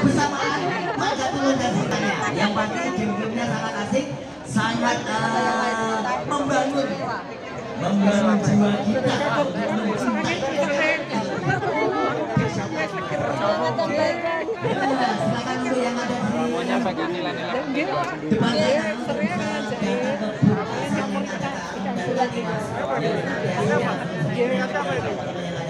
kebersamaan maka turun dan semuanya yang pasti sangat asik sangat uh, membangun. Membangun jiwa kita. Untuk mencintai silakan untuk yang ada di nilai-nilai. depan sana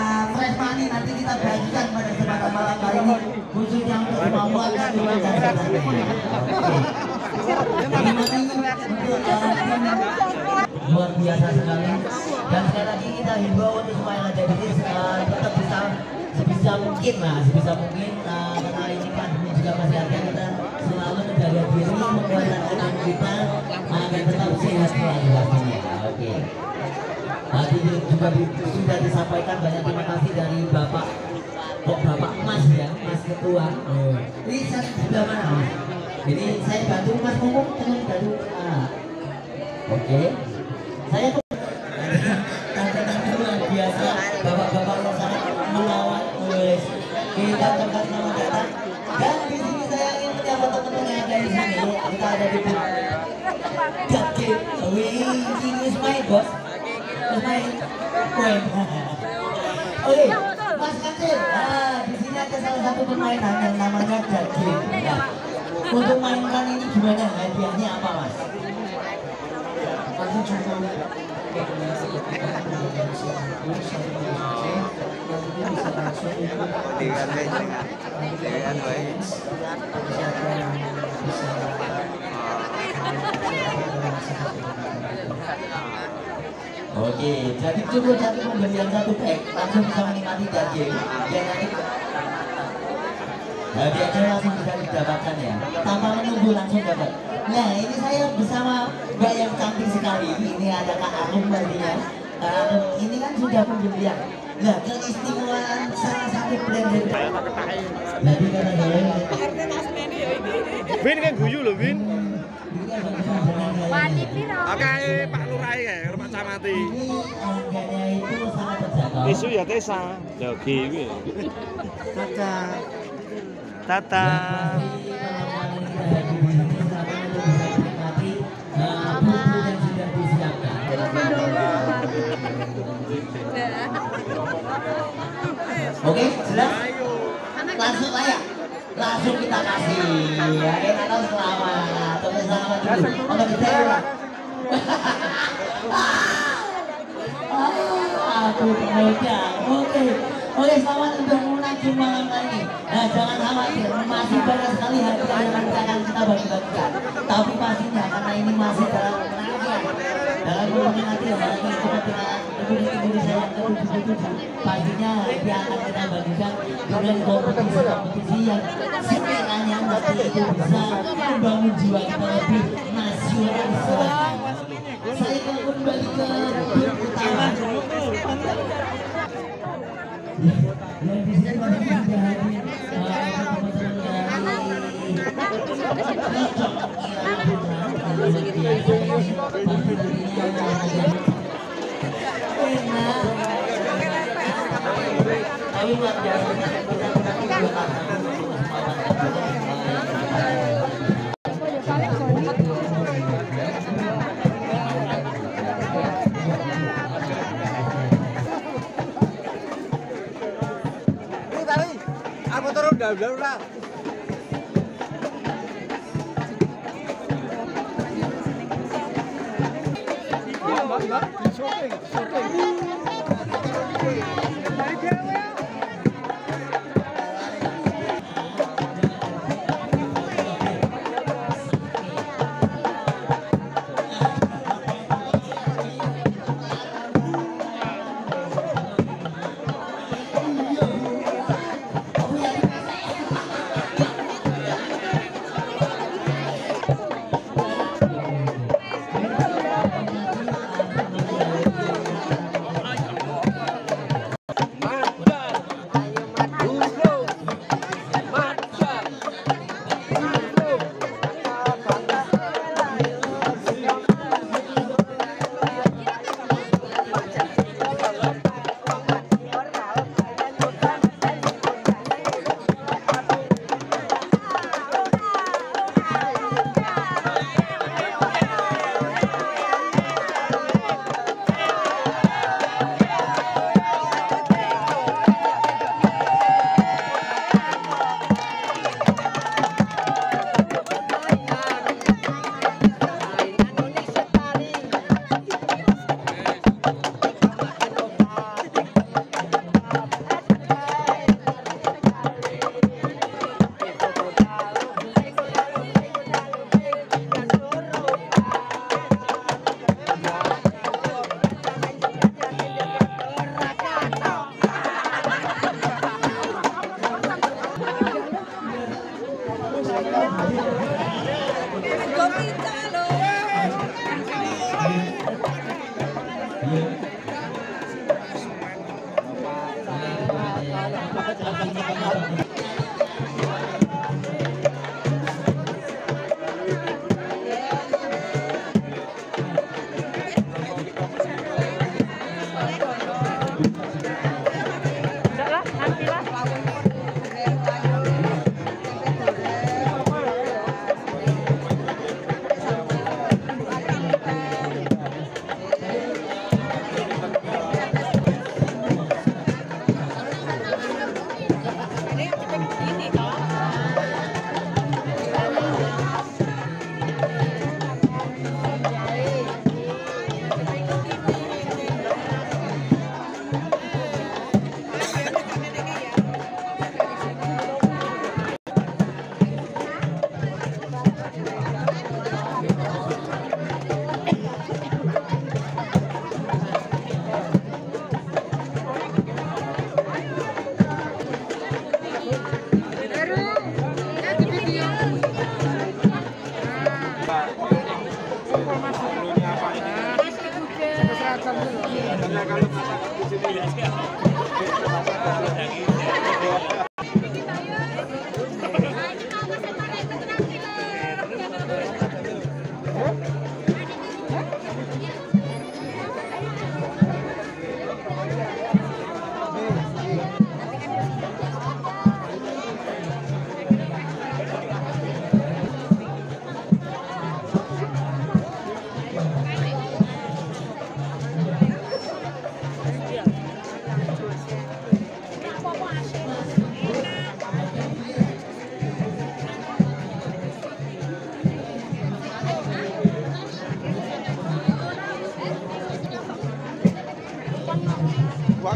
luar biasa sekali. Dan sekali lagi kita himbau untuk semua yang ada di sini uh, tetap bisa sebisa mungkin lah sebisa mungkin karena ini pandemi juga masih ada. Kita selalu menjaga diri menguatkan tubuh kita agar tetap sehat selalu pastinya. Oke. Tadi juga sudah disampaikan banyak terima kasih dari Bapak kok Bapak Mas ya, Mas Ketua. Ini saya sebelah mana Mas? Jadi saya bantu Mas Mumuk dengan bantu. Ah. Oke. Saya tuh tante-tante luar biasa, bapak-bapak yang sangat melawat wes. Kita tempat selamat datang. Dan di sini saya ingin menyapa teman-teman yang ada di sini. Kita ada di Jaki, wih, ini is main bos. Main. Kuen. Oke, Mas Kancil. Ah, di ada salah satu permainan yang namanya Jaki. Nah, untuk mainkan ini gimana hadiahnya apa mas? Oke, jadi cukup satu pembelian satu pack langsung bisa menikmati daging. Ya nanti hadiahnya langsung bisa didapatkan ya, tanpa menunggu langsung dapat. Nah ini saya bersama Mbak yang cantik sekali. Ini ada Kak Arum pastinya. Kak Arum ini kan sudah pembelian. Nah keistimewaan salah satu brand Jadi kata saya, Win kan guyu lho, Win. ini kan ini. piro? Oke, Pak Lurah ya, Pak Camati. Ini harganya itu sangat terjangkau. Isu ya Tesa. Jogi kuwi. Tata. Tata. Oke, jelas? Langsung ya? Langsung kita kasih. Ya, kita tahu selamat. Oke, selamat dulu. Oke, kita ya. Aku pemegang. Oke. Oke, selamat untuk menanti malam kali. Nah, jangan khawatir, masih banyak sekali hadiah yang akan kita bagi-bagikan. Tapi pastinya karena ini masih dalam rangkaian dalam bulan nanti apalagi kepentingan Republik Indonesia yang ke-77 pastinya hadiah akan kita bagikan dengan kompetisi-kompetisi yang sekiranya nanti itu bisa membangun jiwa kita lebih nasionalis lagi. Saya akan kembali ke utama. Dari Cocok Ira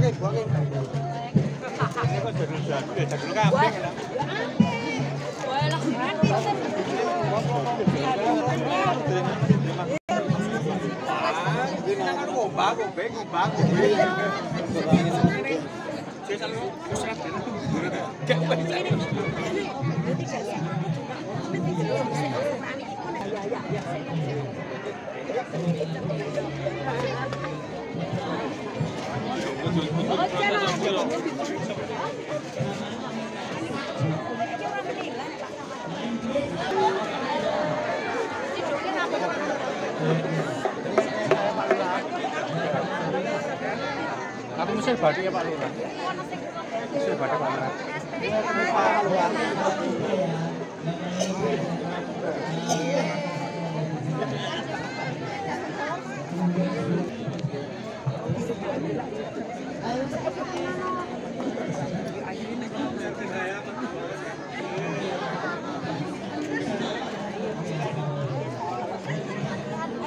Ya, kambing ya. Aku mesti badi ya Pak Lurah. Mesti badi Pak Lurah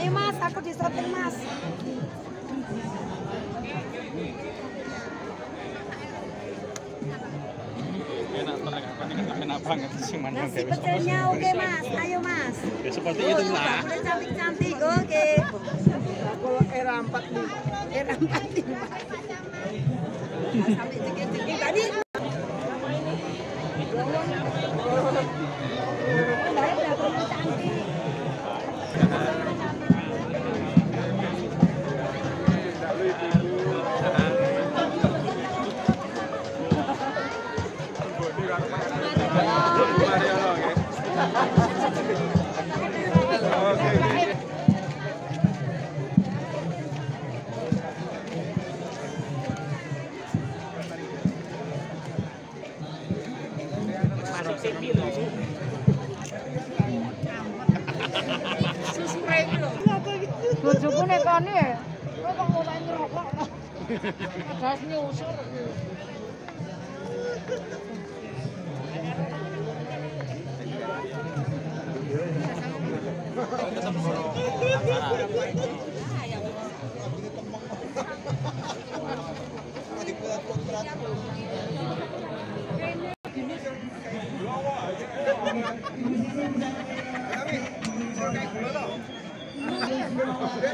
mas, aku disotin mas. Enak tenan apa nih enak banget sing mandang Nasi pecelnya oke mas, ayo mas. Ya seperti Oh, itu lah. udah cantik-cantik, oke. Kalau era 45 Era empat lima. Sampai cekik-cekik tadi. Susure iki lho. Bojoku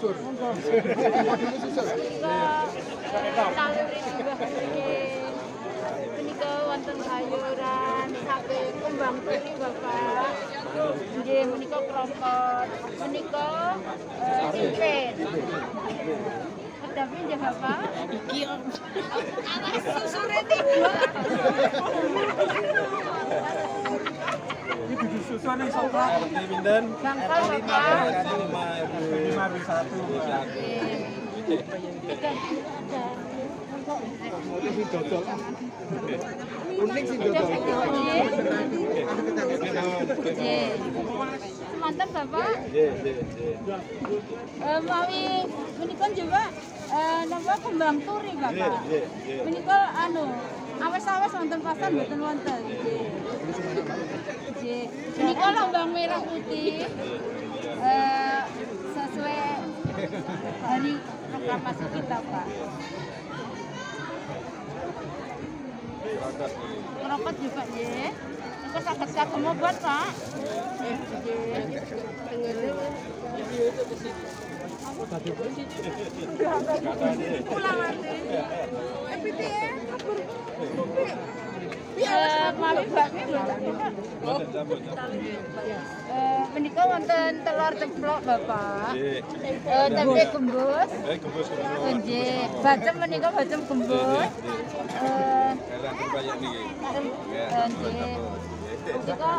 Menika wonten sayuran saking kembang turi Bapak. Nggih menika krokot. Menika eh, simpit. Kedapi nggih Bapak. Iki awas susure. Bangkal Bapak. Unik sih dodol. Bapak. Eh, mawi menika juga eh napa kembang turi Bapak. Menika anu awes-awes wonten pasar mboten wonten. Nggih. Nggih. Menika lambang merah putih. Eh sesuai hari proklamasi kita, Pak. Kerokot juga nggih. Niku saged kagem buat Pak. Nggih. Pulang nanti. Eh, mami bakmi mboten Pak. Eh, menika wonten telur ceplok Bapak. Eh, tempe gembus. Nggih, bacem menika bacem gembus. Eh, eh, nggih. Menika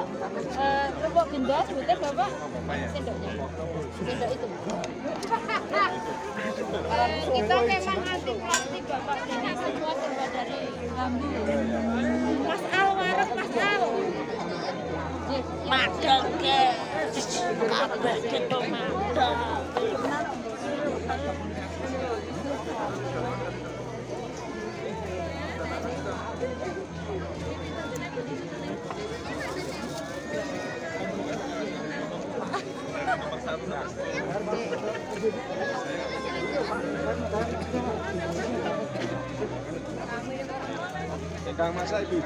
eh kerupuk gendas betul Bapak? Sendoknya. Sendok itu. Eh, kita memang anti plastik Bapak. Semua. Mas Al warung Mas Al. Madang ke. Kabeh kita madang. Kang Mas ibu